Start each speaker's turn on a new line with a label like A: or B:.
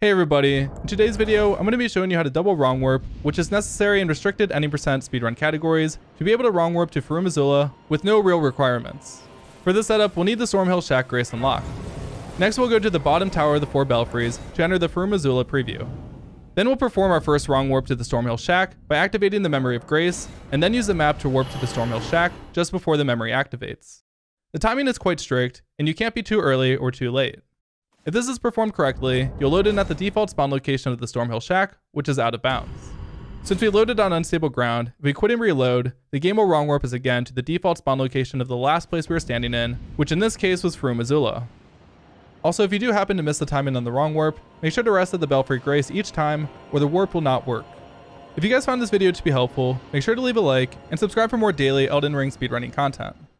A: Hey everybody, in today's video, I'm going to be showing you how to double wrong warp, which is necessary in restricted any percent speedrun categories to be able to wrong warp to Farum Azula with no real requirements. For this setup, we'll need the Stormhill Shack Grace unlocked. Next, we'll go to the bottom tower of the four belfries to enter the Farum Azula preview. Then we'll perform our first wrong warp to the Stormhill Shack by activating the Memory of Grace, and then use the map to warp to the Stormhill Shack just before the memory activates. The timing is quite strict, and you can't be too early or too late. If this is performed correctly, you'll load in at the default spawn location of the Stormhill Shack, which is out of bounds. Since we loaded on unstable ground, if we quit and reload, the game will wrong warp us again to the default spawn location of the last place we were standing in, which in this case was Farum Azula. Also, if you do happen to miss the timing on the wrong warp, make sure to rest at the Belfry Grace each time, or the warp will not work. If you guys found this video to be helpful, make sure to leave a like, and subscribe for more daily Elden Ring speedrunning content.